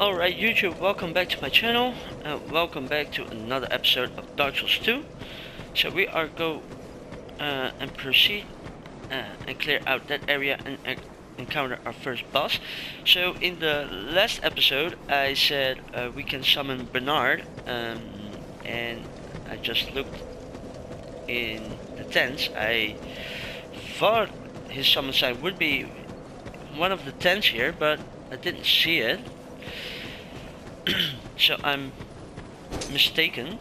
Alright YouTube, welcome back to my channel and welcome back to another episode of Dark Souls 2. So we are go uh, and proceed uh, and clear out that area and uh, encounter our first boss. So in the last episode I said uh, we can summon Bernard um, and I just looked in the tents. I thought his summon sign would be one of the tents here but I didn't see it. so I'm mistaken.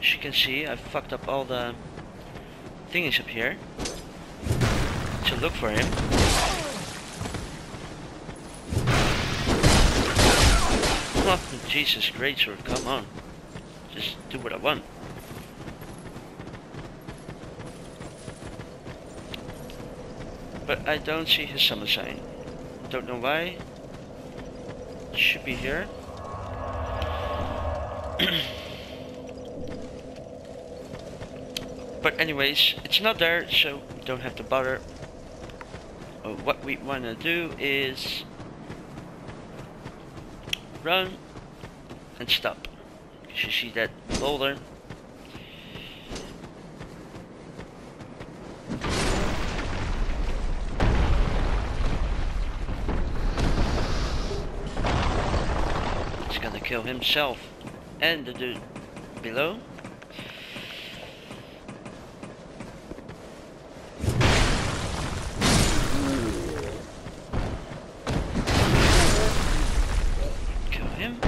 As you can see, I fucked up all the thingies up here to look for him. Oh, Jesus, greatsword, come on. Just do what I want. But I don't see his summon sign. Don't know why. Should be here. but anyways, it's not there, so we don't have to bother. Uh, what we want to do is run and stop. You see that boulder? Kill himself and the dude below. Kill him.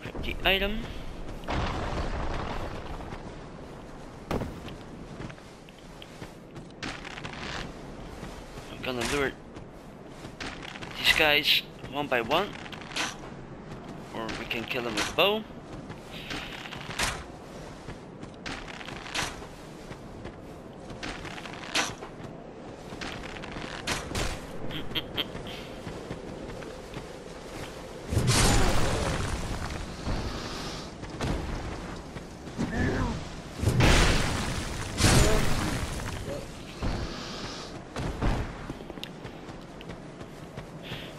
Grab the item. I'm gonna lure these guys one by one. Can kill him with bow.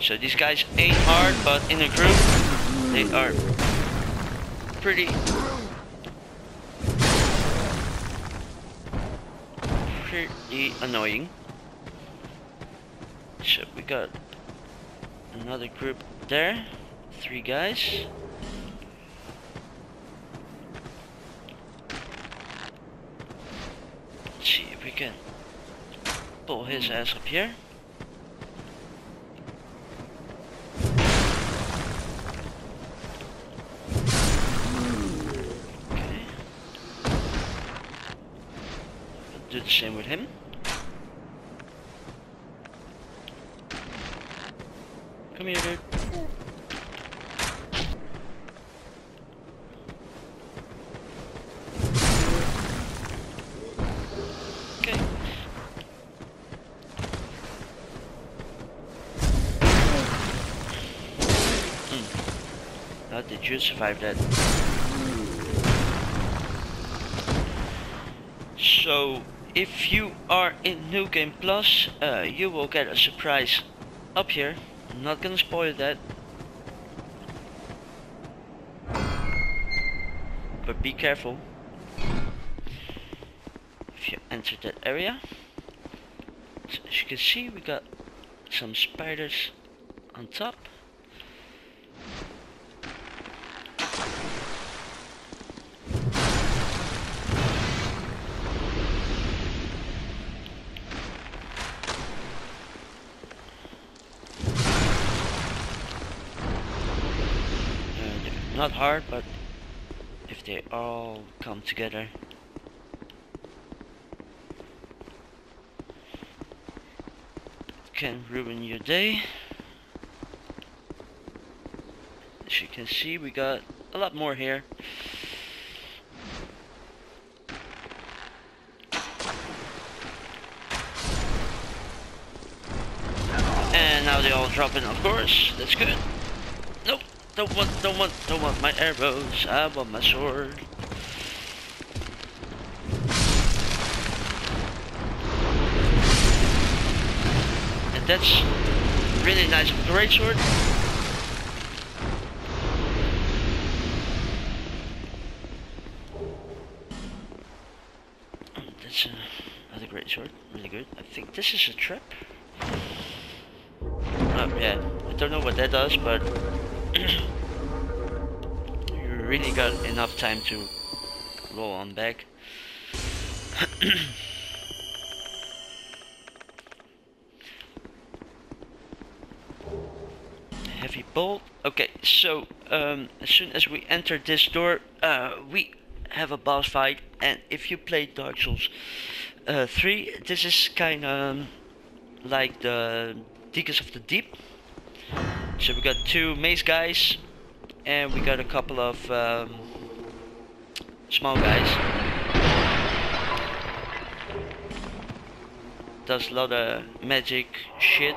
So these guys ain't hard, but in a group, they are pretty pretty annoying. So we got another group there, three guys. Let's see if we can pull his ass up here. Do with him. Come here, dude. Okay. Hmm. How did you survive that? So, if you are in New Game Plus, uh, you will get a surprise up here. I'm not gonna spoil that. But be careful. If you enter that area. So as you can see, we got some spiders on top. Not hard, but if they all come together, it can ruin your day. As you can see, we got a lot more here. And now they all drop in, of course. That's good. Don't want, don't want, don't want my arrows. I want my sword. And that's really nice great sword. That's another great sword, really good. I think this is a trap. Oh yeah, I don't know what that does, but you really got enough time to roll on back. Heavy bolt. Okay, so um, as soon as we enter this door, uh, we have a boss fight. And if you play Dark Souls uh, 3, this is kind of like the Deacons of the Deep. So we got two mace guys, and we got a couple of um, small guys. does a lot of magic shit.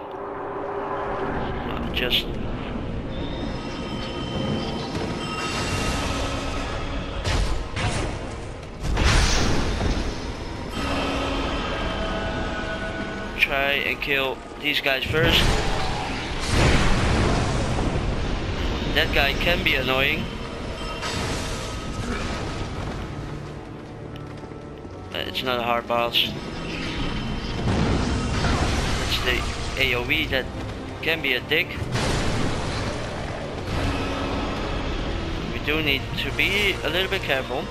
just try and kill these guys first. That guy can be annoying. It's not a hard boss It's the AoE that can be a dick. We do need to be a little bit careful.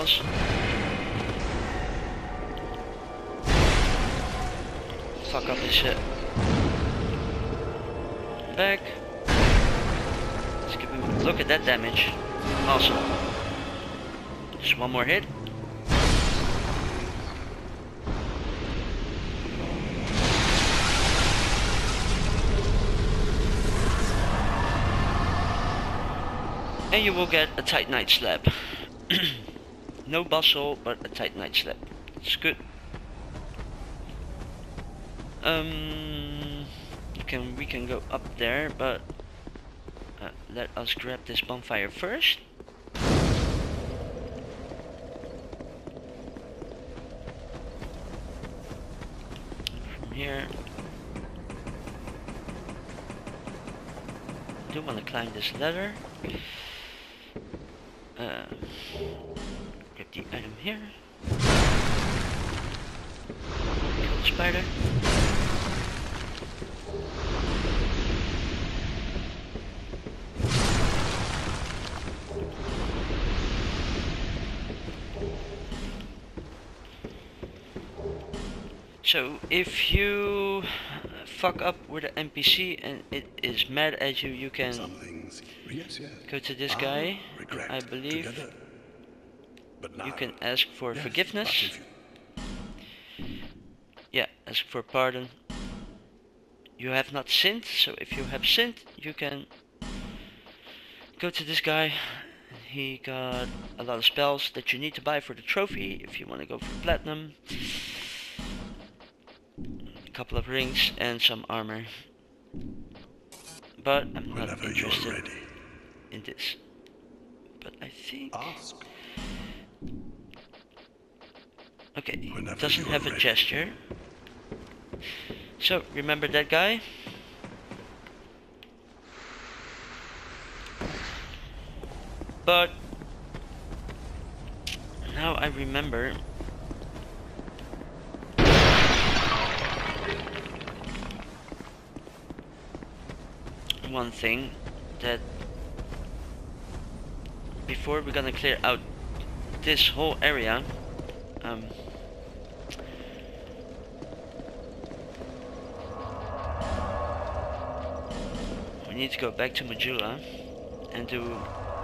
Fuck up this shit. Back. Look at that damage. Awesome. Just one more hit. And you will get a tight titanite slab. no bustle, but a titanite slab. It's good. Um, can we can go up there, but uh, let us grab this bonfire first. From here, do want to climb this ladder. Uh, here. Kill the spider. So if you fuck up with an NPC and it is mad at you, you can go to this guy. I believe you can ask for yes, forgiveness. Yeah, ask for pardon. You have not sinned, so if you have sinned, you can go to this guy. He got a lot of spells that you need to buy for the trophy if you want to go for platinum A couple of rings and some armor. But I'm not Whenever interested in this. But I think... Ask. Okay, Whenever doesn't have a gesture. So, remember that guy? But now I remember one thing that before we're gonna clear out this whole area um, we need to go back to Majula and do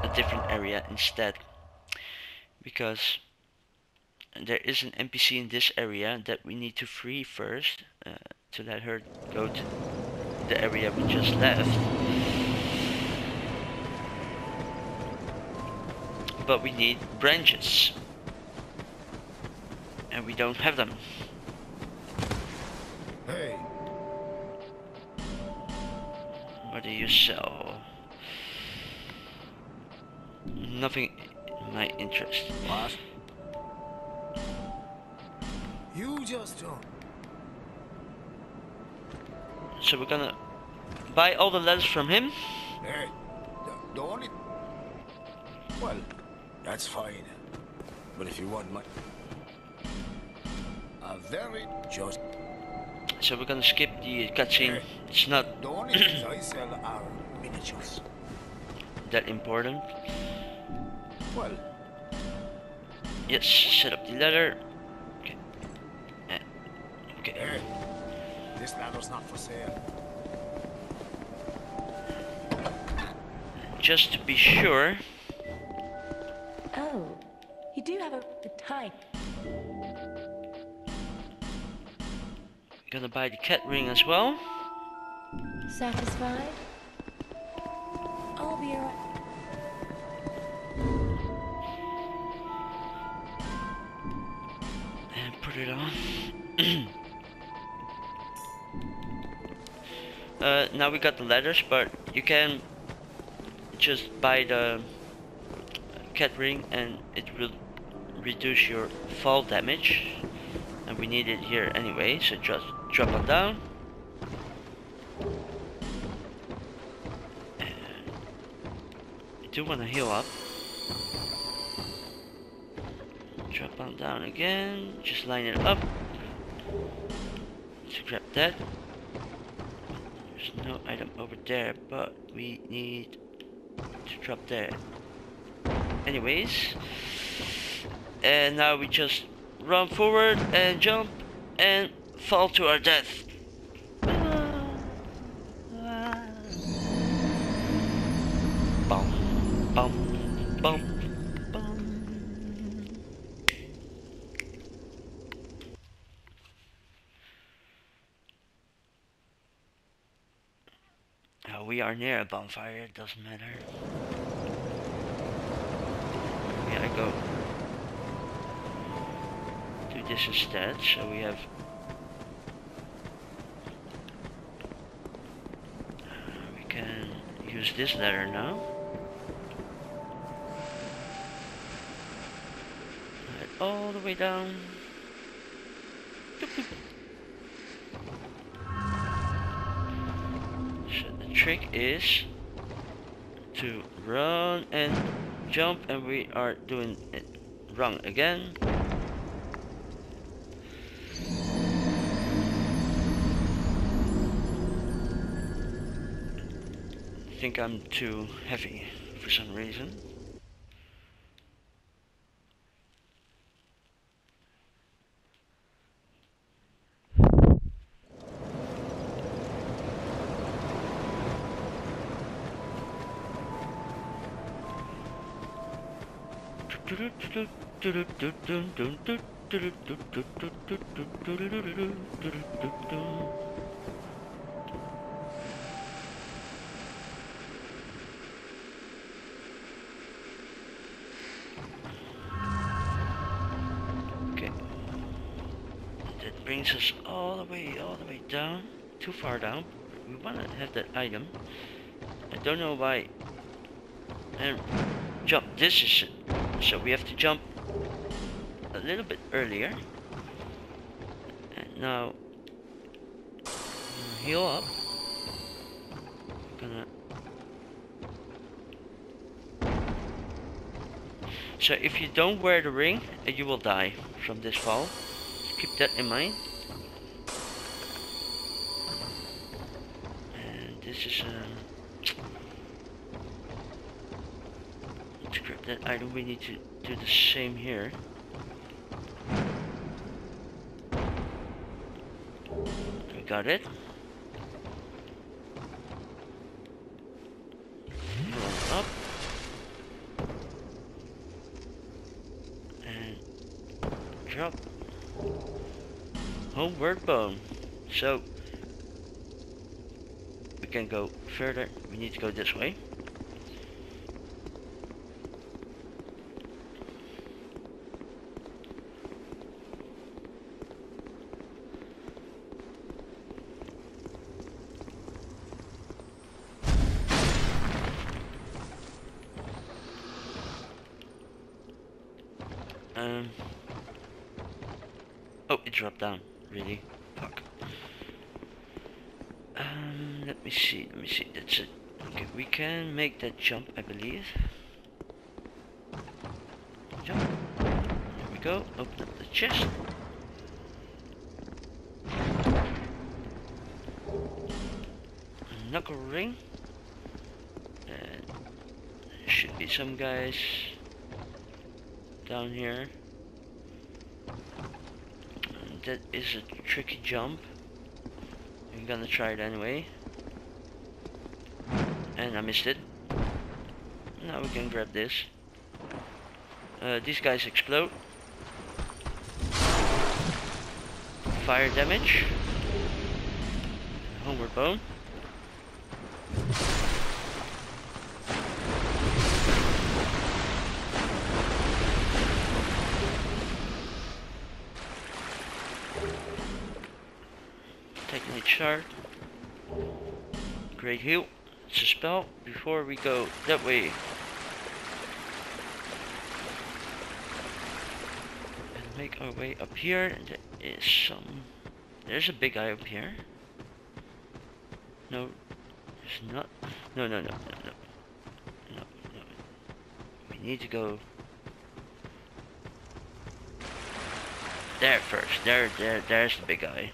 a different area instead because there is an NPC in this area that we need to free first uh, to let her go to the area we just left. But we need branches. And we don't have them. Hey, What do you sell? Nothing in my interest. what? You just don't. So we're gonna buy all the letters from him. Hey, the, only. Well, that's fine. But if you want my. A very just. So we're gonna skip the cutscene. It's not The only things I sell are miniatures. that important. Well, Yes, set up the letter. Okay. Uh, okay. hey, this ladder's not for sale. Just to be sure, Oh, you do have a, a type. Gonna buy the cat ring as well. Satisfied? I'll be alright. and put it on. uh, now we got the letters, but you can just buy the cat ring and it will reduce your fall damage. And we need it here anyway, so just drop it down. I do want to heal up. Drop on down again. Just line it up. Let's grab that. There's no item over there, but we need to drop there. Anyways. And now we just run forward and jump and fall to our death. We are near a bonfire, it doesn't matter. We gotta go do this instead, so we have... Uh, we can use this letter now. Right, all the way down. So the trick is to run and jump and we are doing it wrong again. Think I'm too heavy for some reason. down. Too far down. We want to have that item. I don't know why. And jump. This is it. So we have to jump a little bit earlier. And now uh, heal up. Gonna. So if you don't wear the ring, you will die from this fall. Keep that in mind. We need to do the same here. We got it. Up. And drop. Homeward bone. So we can go further. We need to go this way. Um. Dropped down. Really? Fuck. Um, let me see. Let me see. That's it. Okay, we can make that jump, I believe. Jump. There we go. Open up the chest. Knuckle ring. And there should be some guys down here. That is a tricky jump. I'm gonna try it anyway. And I missed it. Now we can grab this. Uh, these guys explode. Fire damage. Homeward bone. Chart. Great heal. It's a spell before we go that way. And make our way up here. There is some. There's a big guy up here. No, it's not. No, no, no, no, no. No, no. We need to go there first. There, there, there's the big guy.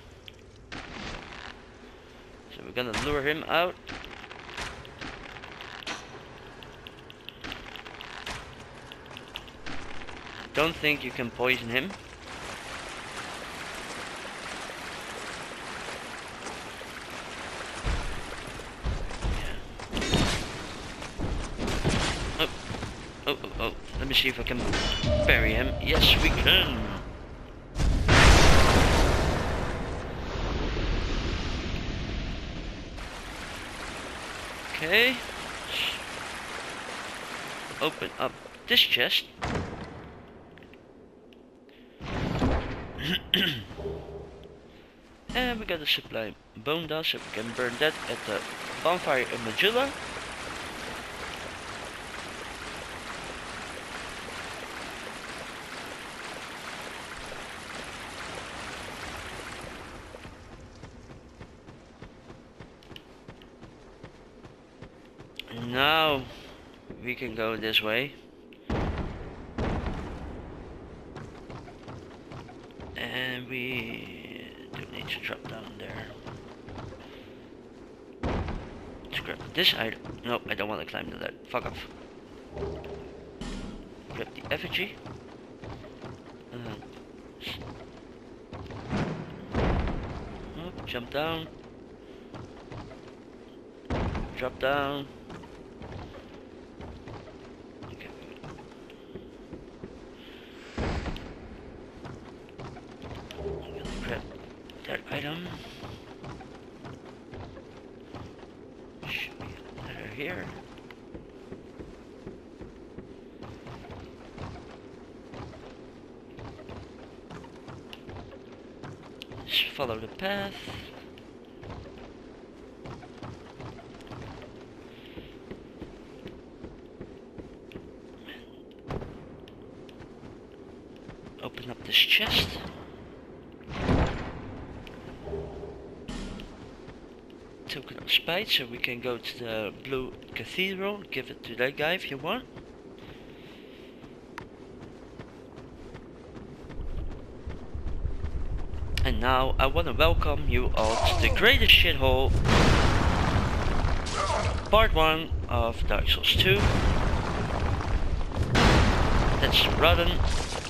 We're gonna lure him out. Don't think you can poison him. Oh, oh, oh, oh. Let me see if I can bury him. Yes, we can. Okay. Open up this chest. and we got a sublime bone dust, so we can burn that at the bonfire in Majula. Now we can go this way. And we do need to drop down there. Let's grab this item. Nope, I don't want to climb to that. Fuck off. Grab the effigy. Uh, jump down. Drop down. Okay. I'm gonna grab that item. Should be a letter here. Just follow the path. Open up this chest. Token of spite, so we can go to the blue cathedral. Give it to that guy if you want. And now I want to welcome you all to the greatest shithole, part 1 of Dark Souls 2. That's Rodden.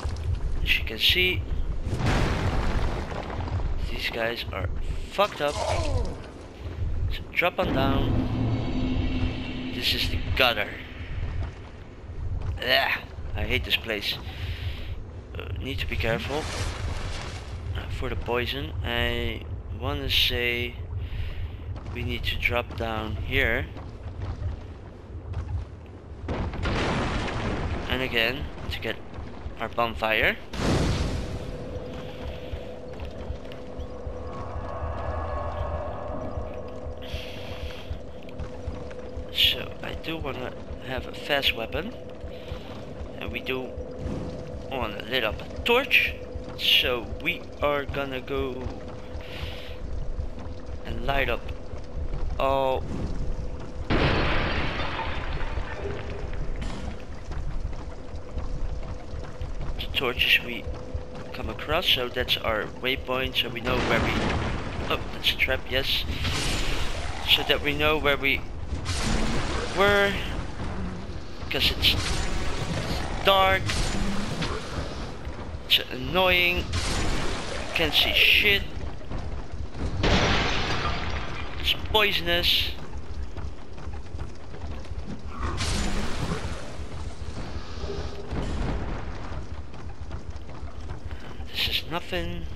As you can see, these guys are fucked up. So drop on down. This is the gutter. Yeah, I hate this place. Uh, need to be careful uh, for the poison. I want to say we need to drop down here. And again, to get our bonfire. So I do want to have a fast weapon, and we do. Want to lit up a torch. So we are gonna go and light up all torches we come across. So that's our waypoint. So we know where we. Oh, that's a trap. Yes. So that we know where we were because it's dark it's annoying can't see shit it's poisonous nothing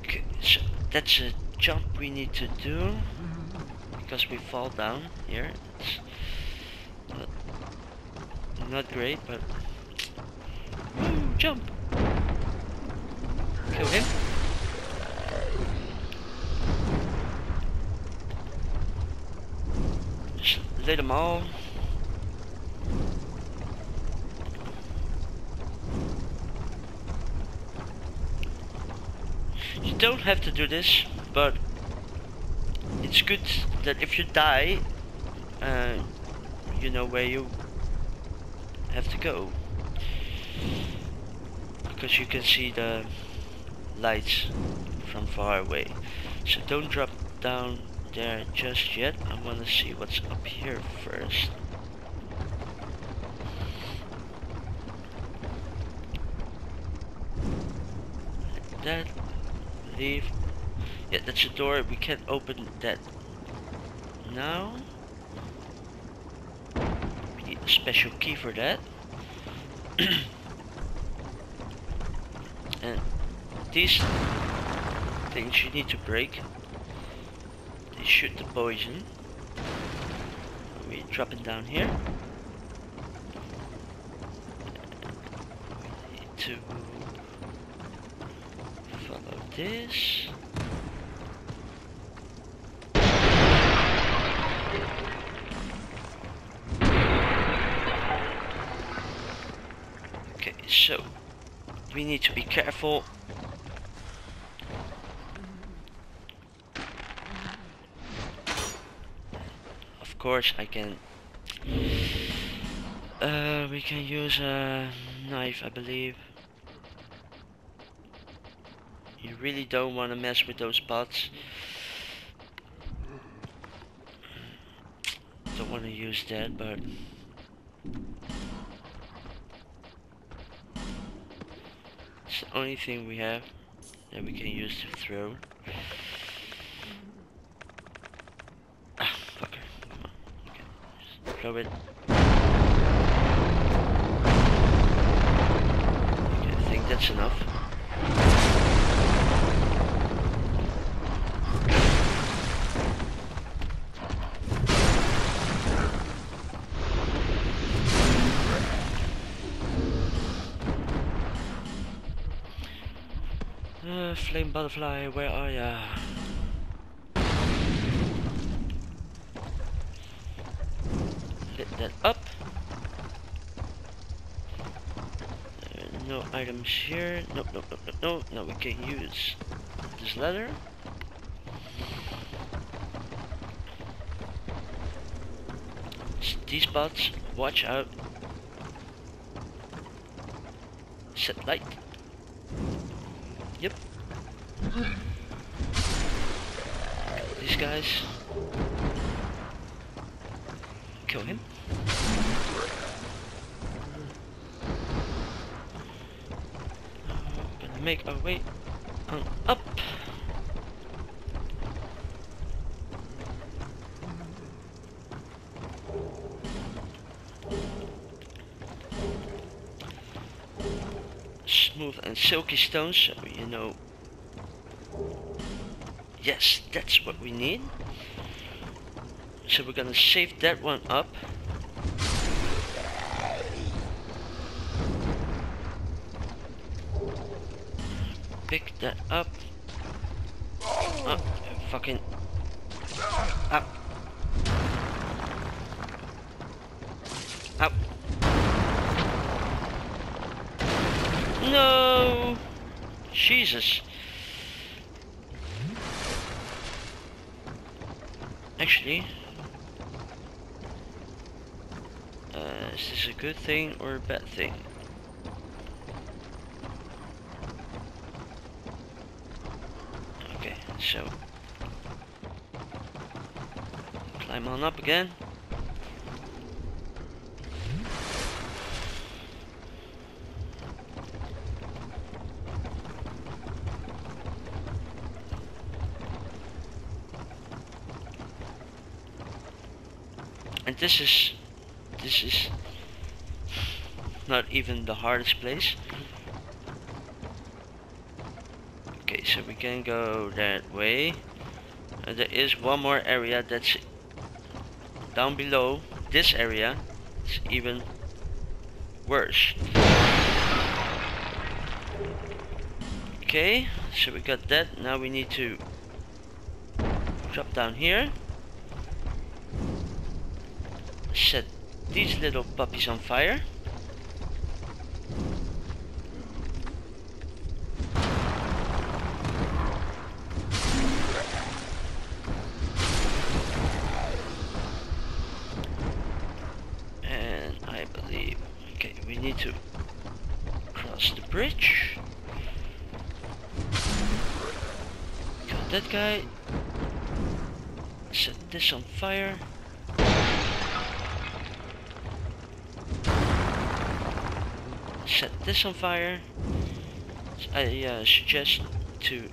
okay so that's a jump we need to do because we fall down here. It's not, not great, but Woo, jump. Kill him. Just let them all. You don't have to do this, but it's good that if you die, uh, you know where you have to go. Because you can see the lights from far away. So don't drop down there just yet. I want to see what's up here first. That. Leave. Yeah, that's a door. We can't open that now. We need a special key for that. and these things you need to break. They shoot the poison. We drop it down here. We need to follow this. Okay, so we need to be careful. Of course, I can. Uh, we can use a knife, I believe. You really don't want to mess with those bots. Don't want to use that, but it's the only thing we have that we can use to throw. Ah, fucker. Okay. Throw it. Okay, I think that's enough. Flame butterfly, where are ya? Lit that up. No items here. No, no, no, no, no. Now we can use this ladder. S- These spots, watch out. Set light. These guys. Kill him. Gonna make our way on up. Smooth and silky stones, so you know. Yes, that's what we need. So we're gonna save that one up. Pick that up. Oh, fucking. Up. Ow. No! Jesus. Actually, uh, is this a good thing or a bad thing? Okay, so climb on up again. And this is this is not even the hardest place. Okay, so we can go that way. There is one more area that's down below this area. It's even worse. Okay, so we got that. Now we need to drop down here. Set these little puppies on fire. This on fire. I uh, suggest to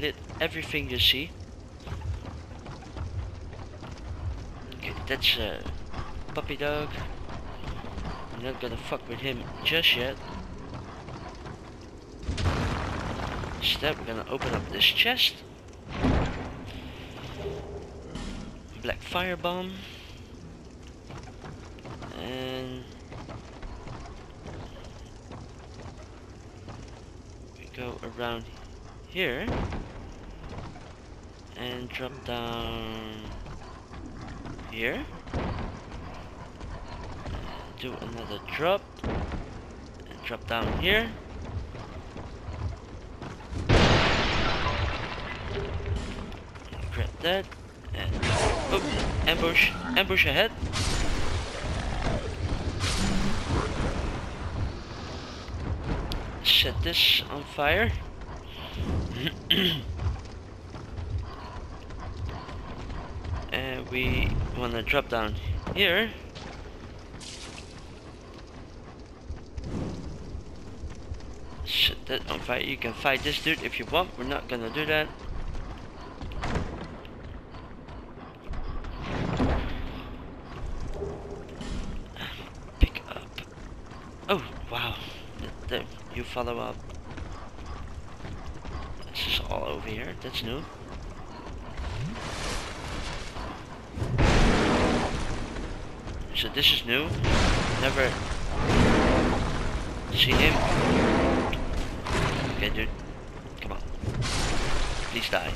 lit everything you see. Okay, that's a puppy dog. I'm not gonna fuck with him just yet. Step, we're gonna open up this chest. Black fire bomb. And go around here and drop down here. Do another drop and drop down here. Grab that and oh, ambush ambush ahead set this on fire. and we want to drop down here. Set that on fire. You can fight this dude if you want. We're not gonna do that. Pick up. Oh, wow. The, the, you follow up. This is all over here. That's new. So this is new. Never see him. Okay, dude. Come on. Please die.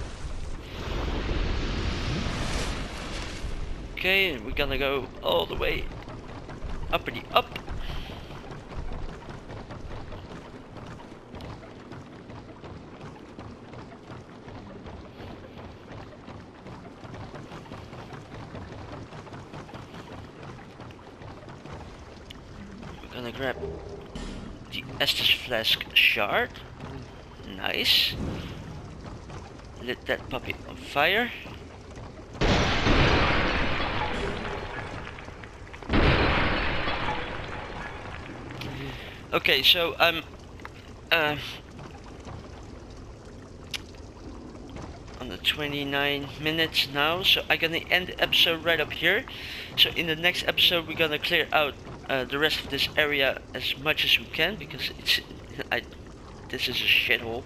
Okay, we're gonna go all the way up uppity up. Gonna grab the Estus Flask shard. Nice. Lit that puppy on fire. Okay, so I'm uh, on the 29 minutes now, so I'm gonna end the episode right up here. So in the next episode, we're gonna clear out uh, the rest of this area as much as we can because it's I this is a shithole.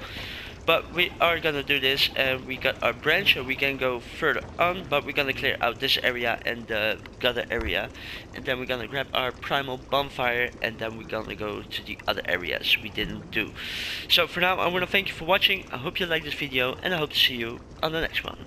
But we are gonna do this and we got our branch so we can go further on but we're gonna clear out this area and the gutter area and then we're gonna grab our primal bonfire and then we're gonna go to the other areas we didn't do. So for now I wanna thank you for watching, I hope you liked this video and I hope to see you on the next one.